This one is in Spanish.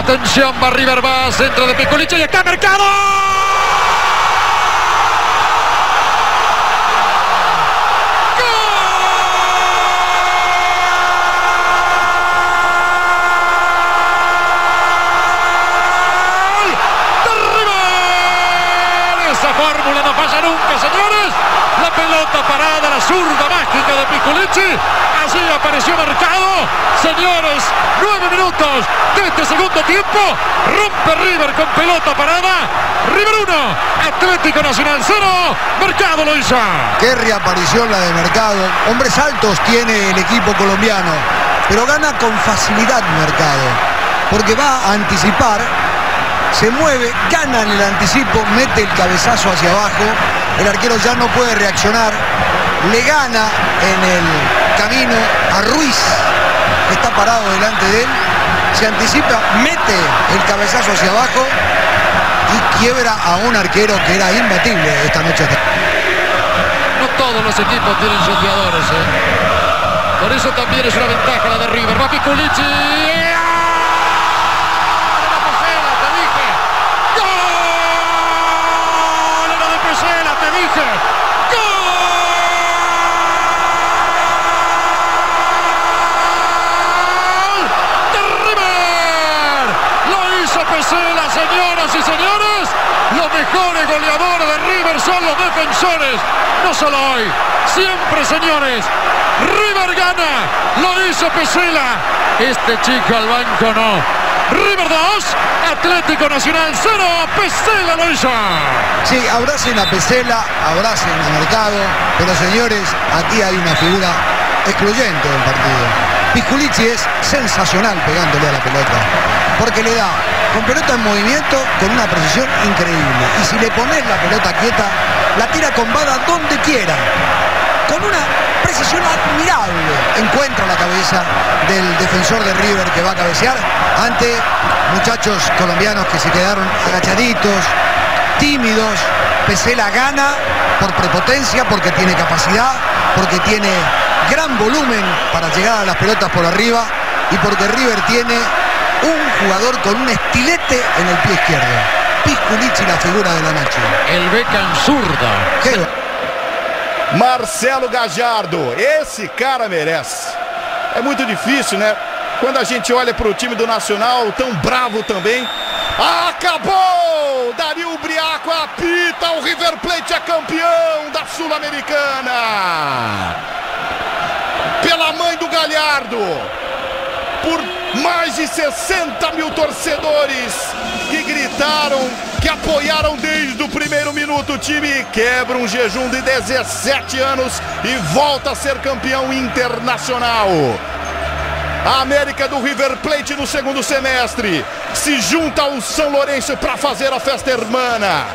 Atención, va River, va centro de Piculichi y está Mercado. fórmula no falla nunca, señores. Pelota parada, la zurda mágica de Piculici. Así apareció Mercado. Señores, nueve minutos de este segundo tiempo. Rompe River con pelota parada. River 1, Atlético Nacional 0. Mercado lo hizo. Qué reaparición la de Mercado. Hombres altos tiene el equipo colombiano. Pero gana con facilidad Mercado. Porque va a anticipar se mueve, gana en el anticipo, mete el cabezazo hacia abajo, el arquero ya no puede reaccionar, le gana en el camino a Ruiz, está parado delante de él, se anticipa, mete el cabezazo hacia abajo y quiebra a un arquero que era imbatible esta noche. No todos los equipos tienen jugadores, ¿eh? por eso también es una ventaja la de River. Va Piculici. Señoras y señores. Los mejores goleadores de River son los defensores. No solo hoy, siempre, señores. River gana. Lo hizo Pesela. Este chico al banco no. River 2, Atlético Nacional 0, Pesela lo hizo. Sí, abracen a Pesela, abracen a Mercado, pero señores, aquí hay una figura excluyente del partido. Pisculici es sensacional pegándole a la pelota, porque le da con pelota en movimiento con una precisión increíble. Y si le pones la pelota quieta, la tira con Bada donde quiera. Con una precisión admirable. Encuentra la cabeza del defensor de River que va a cabecear ante muchachos colombianos que se quedaron agachaditos, tímidos. Pesela gana por prepotencia, porque tiene capacidad, porque tiene gran volumen para llegar a las pelotas por arriba y porque River tiene un jugador con un estilete en el pie izquierdo. Pisculici la figura de la noche. El Beckham zurda. ¿Qué? Marcelo Gajardo, esse cara merece. É muito difícil, né? Quando a gente olha para o time do Nacional, tão bravo também. Acabou! Dario Briaco apita, o River Plate é campeão da Sul-Americana. Pela mãe do Galhardo. Por mais de 60 mil torcedores que gritaram, que apoiaram desde o primeiro minuto. O time quebra um jejum de 17 anos e volta a ser campeão internacional. A América do River Plate no segundo semestre se junta ao São Lourenço para fazer a festa hermana.